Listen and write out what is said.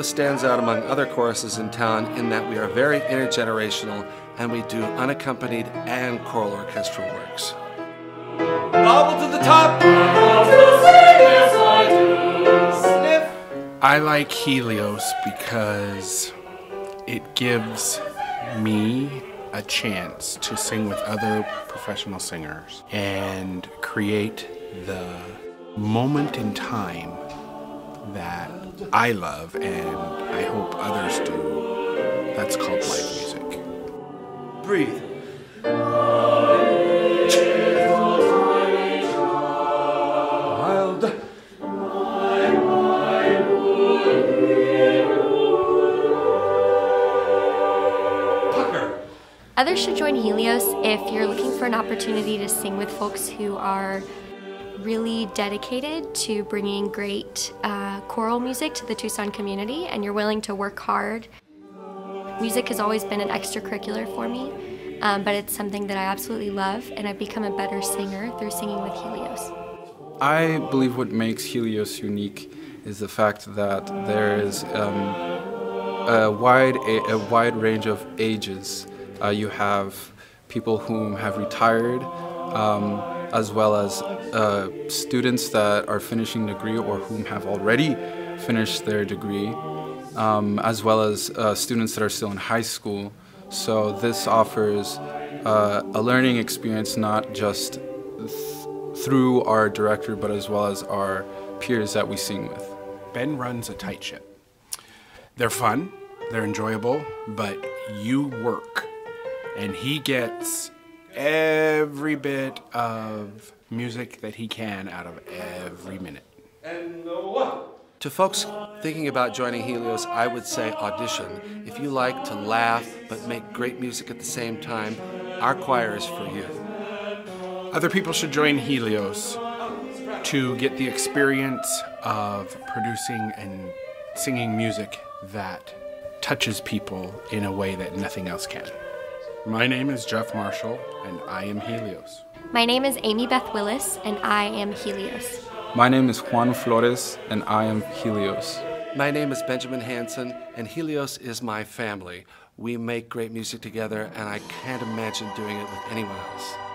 Stands out among other choruses in town in that we are very intergenerational and we do unaccompanied and choral orchestral works. Bobble to the top! I like Helios because it gives me a chance to sing with other professional singers and create the moment in time that I love and I hope others do. That's called live music. Breathe. Pucker. Others should join Helios if you're looking for an opportunity to sing with folks who are really dedicated to bringing great uh, choral music to the Tucson community and you're willing to work hard. Music has always been an extracurricular for me, um, but it's something that I absolutely love and I've become a better singer through singing with Helios. I believe what makes Helios unique is the fact that there is um, a wide a, a, wide range of ages. Uh, you have people whom have retired, um, as well as uh, students that are finishing degree or whom have already finished their degree, um, as well as uh, students that are still in high school. So this offers uh, a learning experience not just th through our director, but as well as our peers that we sing with. Ben runs a tight ship. They're fun, they're enjoyable, but you work. And he gets every bit of music that he can out of every minute. And. To folks thinking about joining Helios, I would say audition. If you like to laugh but make great music at the same time, our choir is for you. Other people should join Helios to get the experience of producing and singing music that touches people in a way that nothing else can. My name is Jeff Marshall, and I am Helios. My name is Amy Beth Willis, and I am Helios. My name is Juan Flores, and I am Helios. My name is Benjamin Hanson, and Helios is my family. We make great music together, and I can't imagine doing it with anyone else.